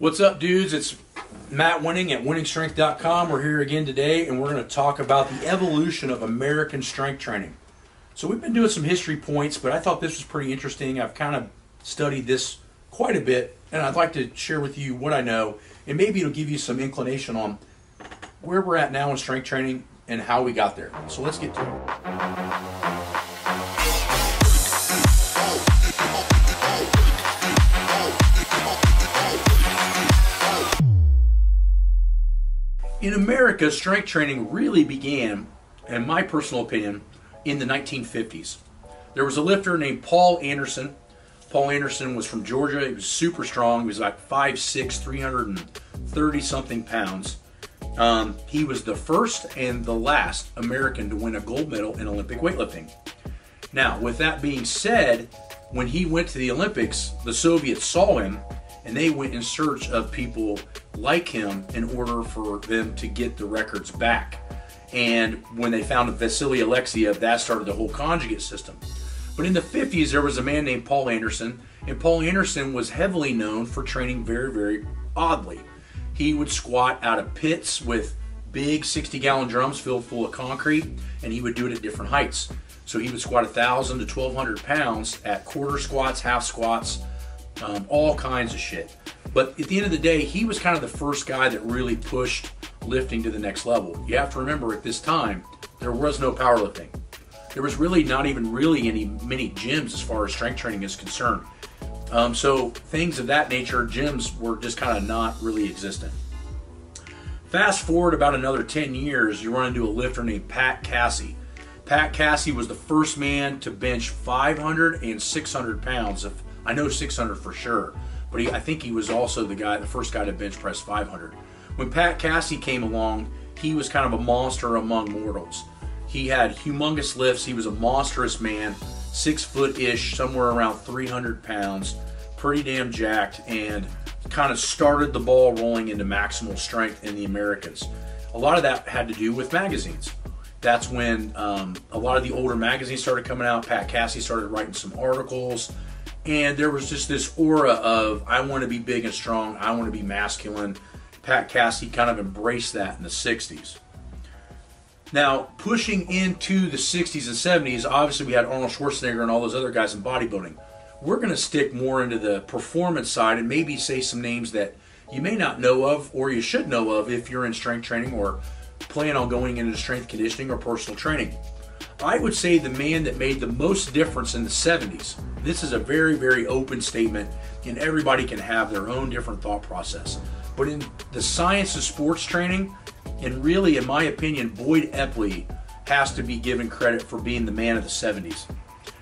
What's up, dudes? It's Matt Wenning at wenningstrength.com. We're here again today, and we're going to talk about the evolution of American strength training. So, we've been doing some history points, but I thought this was pretty interesting. I've kind of studied this quite a bit, and I'd like to share with you what I know, and maybe it'll give you some inclination on where we're at now in strength training and how we got there. So, let's get to it. In America, strength training really began, in my personal opinion, in the 1950s. There was a lifter named Paul Anderson. Paul Anderson was from Georgia. He was super strong. He was like 5'6, 330 something pounds. Um, he was the first and the last American to win a gold medal in Olympic weightlifting. Now, with that being said, when he went to the Olympics, the Soviets saw him and they went in search of people like him in order for them to get the records back. And when they found Vasily Alexiev, that started the whole conjugate system. But in the 50s, there was a man named Paul Anderson, and Paul Anderson was heavily known for training very, very oddly. He would squat out of pits with big 60 gallon drums filled full of concrete, and he would do it at different heights. So he would squat 1,000 to 1,200 pounds at quarter squats, half squats, all kinds of shit. But at the end of the day, he was kind of the first guy that really pushed lifting to the next level. You have to remember at this time, there was no powerlifting. There was really not even really any many gyms as far as strength training is concerned. Um, so things of that nature, gyms were just kind of not really existent. Fast forward about another 10 years, you run into a lifter named Pat Casey. Pat Casey was the first man to bench 500 and 600 pounds of I know 600 for sure, but he, I think he was also the guy, the first guy to bench press 500. When Pat Casey came along, he was kind of a monster among mortals. He had humongous lifts. He was a monstrous man, six foot ish, somewhere around 300 pounds, pretty damn jacked, and kind of started the ball rolling into maximal strength in the Americas. A lot of that had to do with magazines. That's when um, a lot of the older magazines started coming out. Pat Casey started writing some articles and there was just this aura of I want to be big and strong, I want to be masculine. Pat Casey kind of embraced that in the 60s. Now, pushing into the 60s and 70s, obviously we had Arnold Schwarzenegger and all those other guys in bodybuilding. We're going to stick more into the performance side and maybe say some names that you may not know of or you should know of if you're in strength training or plan on going into strength conditioning or personal training. I would say the man that made the most difference in the 70s. This is a very, very open statement, and everybody can have their own different thought process. But in the science of sports training, and really, in my opinion, Boyd Epley has to be given credit for being the man of the 70s.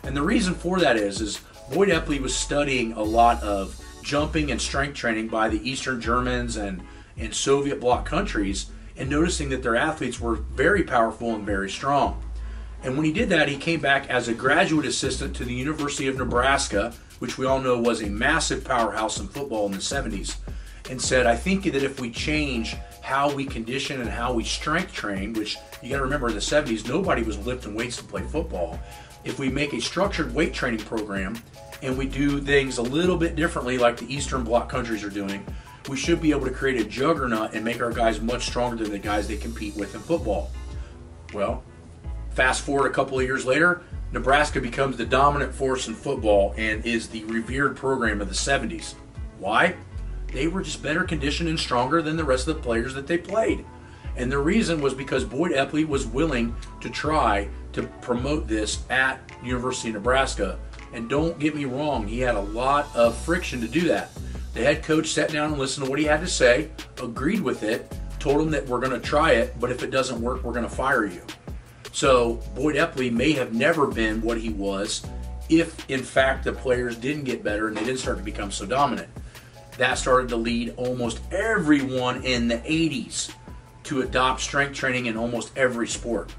And the reason for that is, is Boyd Epley was studying a lot of jumping and strength training by the Eastern Germans and, and Soviet bloc countries and noticing that their athletes were very powerful and very strong. And when he did that, he came back as a graduate assistant to the University of Nebraska, which we all know was a massive powerhouse in football in the 70s, and said, I think that if we change how we condition and how we strength train, which you got to remember in the 70s, nobody was lifting weights to play football. If we make a structured weight training program and we do things a little bit differently, like the Eastern Bloc countries are doing, we should be able to create a juggernaut and make our guys much stronger than the guys they compete with in football. Well, Fast forward a couple of years later, Nebraska becomes the dominant force in football and is the revered program of the 70s. Why? They were just better conditioned and stronger than the rest of the players that they played. And the reason was because Boyd Epley was willing to try to promote this at University of Nebraska. And don't get me wrong, he had a lot of friction to do that. The head coach sat down and listened to what he had to say, agreed with it, told him that we're going to try it, but if it doesn't work, we're going to fire you. So Boyd Epley may have never been what he was if, in fact, the players didn't get better and they didn't start to become so dominant. That started to lead almost everyone in the 80s to adopt strength training in almost every sport.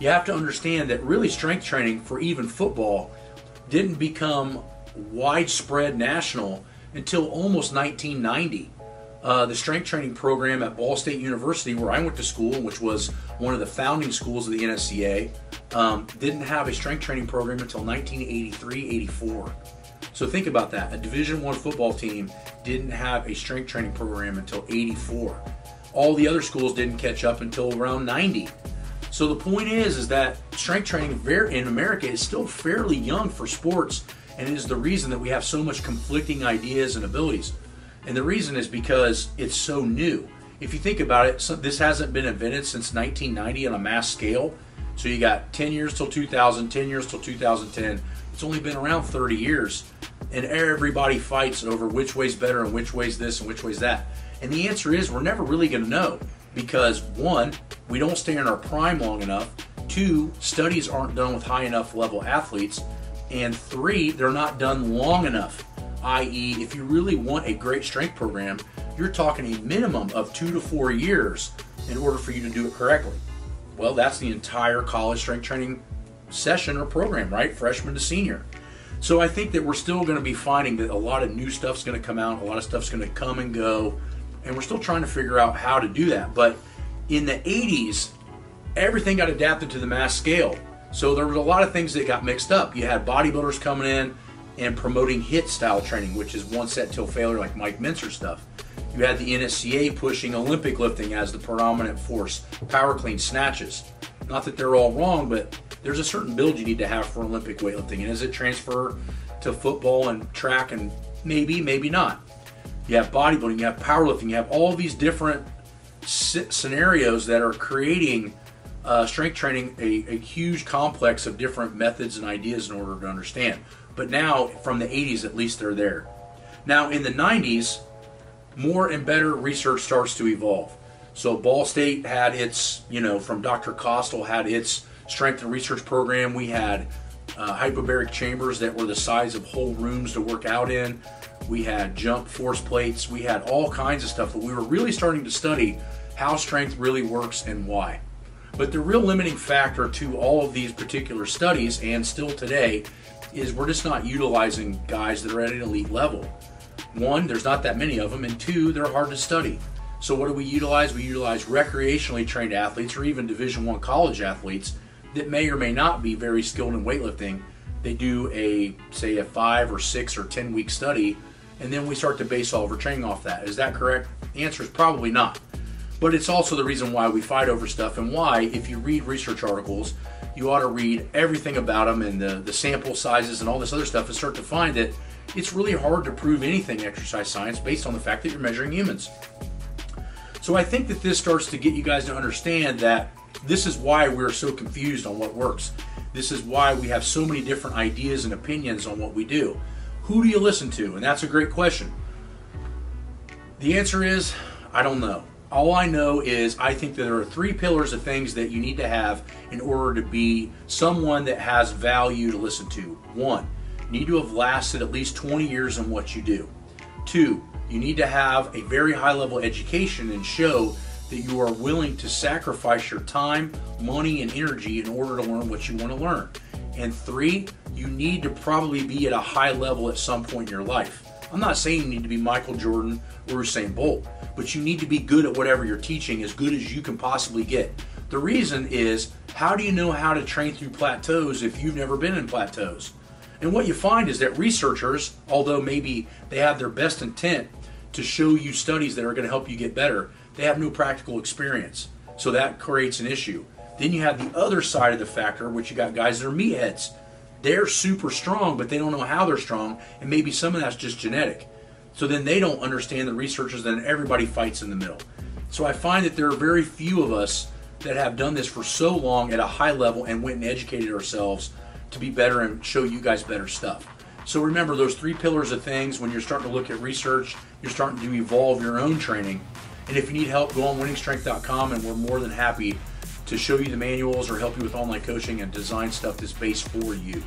You have to understand that really strength training for even football didn't become widespread national until almost 1990 uh, the strength training program at Ball State University, where I went to school, which was one of the founding schools of the NSCA, um, didn't have a strength training program until 1983 84. So think about that. A Division One football team didn't have a strength training program until 84. All the other schools didn't catch up until around 90. So the point is, is that strength training in America is still fairly young for sports, and it is the reason that we have so much conflicting ideas and abilities. And the reason is because it's so new. If you think about it, so this hasn't been invented since 1990 on a mass scale. So you got 10 years till 2000, 10 years till 2010. It's only been around 30 years, and everybody fights over which way's better and which way's this and which way's that. And the answer is we're never really going to know because one, we don't stay in our prime long enough. Two, studies aren't done with high enough level athletes. And three, they're not done long enough. I.e., if you really want a great strength program, you're talking a minimum of two to four years in order for you to do it correctly. Well, that's the entire college strength training session or program, right? Freshman to senior. So I think that we're still going to be finding that a lot of new stuff's going to come out, a lot of stuff's going to come and go, and we're still trying to figure out how to do that. But in the 80s, everything got adapted to the mass scale. So there was a lot of things that got mixed up. You had bodybuilders coming in and promoting HIT style training, which is one set till failure, like Mike Mentzer stuff. You had the NSCA pushing Olympic lifting as the predominant force, power clean snatches. Not that they're all wrong, but there's a certain build you need to have for Olympic weightlifting. And does it transfer to football and track? And maybe, maybe not. You have bodybuilding, you have powerlifting, you have all these different scenarios that are creating uh, strength training a, a huge complex of different methods and ideas in order to understand. But now, from the 80s at least, they're there. Now, in the 90s, more and better research starts to evolve. So Ball State had its, you know, from Dr. Costill had its strength and research program. We had uh, hyperbaric chambers that were the size of whole rooms to work out in. We had jump force plates. We had all kinds of stuff, but we were really starting to study how strength really works and why. But the real limiting factor to all of these particular studies, and still today, is we're just not utilizing guys that are at an elite level. One, there's not that many of them, and two, they're hard to study. So what do we utilize? We utilize recreationally trained athletes or even Division One college athletes that may or may not be very skilled in weightlifting. They do a say a five or six or ten week study, and then we start to base all of our training off that. Is that correct? The answer is probably not. But it's also the reason why we fight over stuff and why, if you read research articles, you ought to read everything about them and the, the sample sizes and all this other stuff and start to find that it's really hard to prove anything exercise science based on the fact that you're measuring humans. So I think that this starts to get you guys to understand that this is why we're so confused on what works. This is why we have so many different ideas and opinions on what we do. Who do you listen to? And that's a great question. The answer is I don't know. All I know is I think there are three pillars of things that you need to have in order to be someone that has value to listen to. One, you need to have lasted at least 20 years in what you do. Two, you need to have a very high level education and show that you are willing to sacrifice your time, money, and energy in order to learn what you want to learn. And three, you need to probably be at a high level at some point in your life. I'm not saying you need to be Michael Jordan or Usain Bolt, but you need to be good at whatever you're teaching, as good as you can possibly get. The reason is, how do you know how to train through plateaus if you've never been in plateaus? And what you find is that researchers, although maybe they have their best intent to show you studies that are going to help you get better, they have no practical experience. So that creates an issue. Then you have the other side of the factor, which you got guys that are meatheads. They're super strong, but they don't know how they're strong, and maybe some of that's just genetic. So then they don't understand the researchers, then everybody fights in the middle. So I find that there are very few of us that have done this for so long at a high level and went and educated ourselves to be better and show you guys better stuff. So remember those three pillars of things when you're starting to look at research, you're starting to evolve your own training. And if you need help, go on wenningstrength.com and we're more than happy to show you the manuals or help you with online coaching and design stuff that's based for you.